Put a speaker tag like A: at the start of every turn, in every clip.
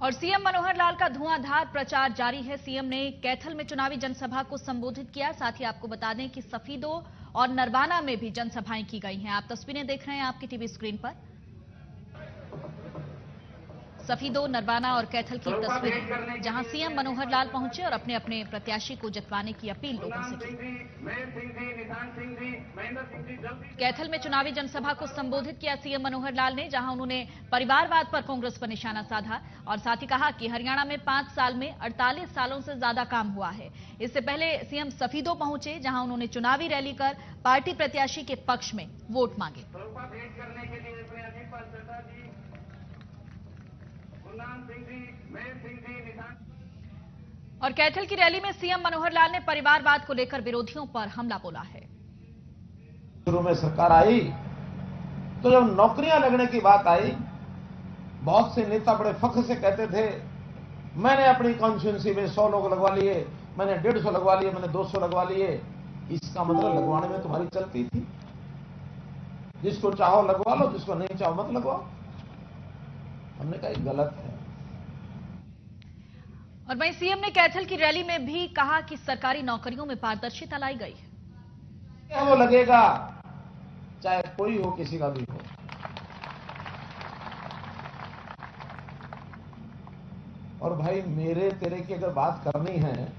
A: और सीएम मनोहर लाल का धुआंधार प्रचार जारी है। सीएम ने कैथल में चुनावी जनसभा को संबोधित किया। साथ ही आपको बता दें कि सफीदो और नरवाना में भी जनसभाएँ की गई हैं। आप तस्वीरें देख रहे हैं आपकी टीवी स्क्रीन पर। सफीदो नरवाना और कैथल की तस्वीरें जहाँ सीएम मनोहर लाल पहुँचे और अपने अपने प्रत्याशी को जितवाने की अपील लोगों से की। कैथल में चुनावी जनसभा को संबोधित किया सीएम मनोहर लाल ने जहाँ उन्होंने परिवारवाद पर कांग्रेस पर निशाना साधा और साथ ही कहा कि हरियाणा में पाँच साल में 48 सालों से ज़्यादा काम हुआ है। इससे पहले सीएम सफीदो पहुँचे जहाँ उन्होंने चुनावी रैली कर पार्टी प्रत्याशी के पक्ष में वोट मांगे। और कैथल की रैली में सीएम मनोहर लाल ने परिवारवाद को लेकर विरोधियों पर हमला बोला है।
B: शुरू में सरकार आई तो जब नौकरियाँ लगने की बात आई बहुत से नेता बड़े फख्र से कहते थे मैंने अपनी कॉन्स्टिट्यूंसी में सौ लोग लगवा लिए मैंने डेढ़ सौ लगवा लिए मैंने दो सौ लगवा लिए। इसका मतलब लगवाने में तुम्हारी चलती थी। जिसको चाहो लगवा लो जिसको नहीं चाहो मत लगवाओ। हमने कहा गलत है।
A: और वहीं सीएम ने कैथल की रैली में भी कहा कि सरकारी नौकरियों में पारदर्शिता लाई गई। है
B: क्या वो लगेगा चाहे कोई हो किसी का भी हो। और भाई मेरे तेरे की अगर बात करनी है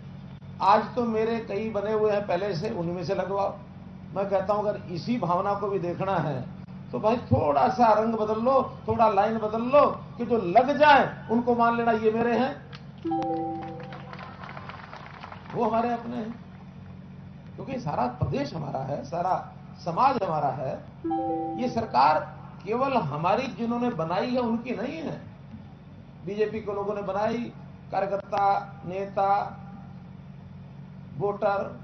B: आज तो मेरे कई बने हुए हैं पहले से उनमें से लगवाओ। मैं कहता हूँ अगर इसी भावना को भी देखना है तो भाई थोड़ा सा रंग बदल लो, थोड़ा लाइन बदल लो कि जो लग जाए उनको मान लेना ये मेरे हैं। वो हमारे अपने हैं। क्योंकि सारा प्रदेश हमारा है, सारा समाज हमारा है, ये सरकार केवल हमारी जिन्होंने बनाई है उनकी नहीं है। बीजेपी के लोगों ने बनाई, कार्यकर्ता, नेता, वोटर,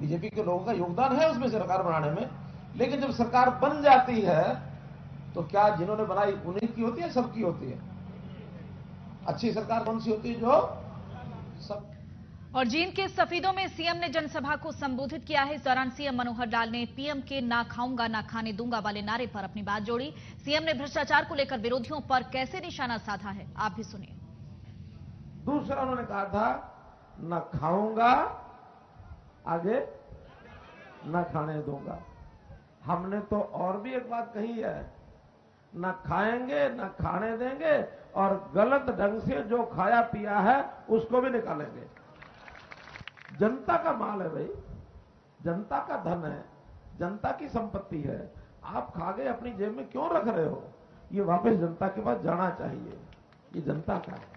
B: बीजेपी के लोगों का योगदान है उसमें सरकार बनाने में। लेकिन जब सरकार बन जाती है तो क्या जिन्होंने बनाई उन्हीं की होती है सबकी होती है? अच्छी सरकार कौन सी होती है जो सब
A: और जींद के सफीदों में सीएम ने जनसभा को संबोधित किया है। इस दौरान सीएम मनोहर लाल ने पीएम के ना खाऊँगा ना खाने दूँगा वाले नारे पर अपनी बात जोड़ी। सीएम ने भ्रष्टाचार को लेकर विरोधियों पर कैसे निशाना साधा है आप भी सुनिए।
B: दूसरा उन्होंने कहा था ना खाऊँगा आगे ना खाने दूँगा। हमने तो और भी एक बात कही है, न खाएँगे, न खाने देंगे, और गलत ढंग से जो खाया पिया है, उसको भी निकालेंगे। जनता का माल है भाई, जनता का धन है, जनता की संपत्ति है। आप खा गए अपनी जेब में क्यों रख रहे हो? ये वापस जनता के पास जाना चाहिए। ये जनता का है।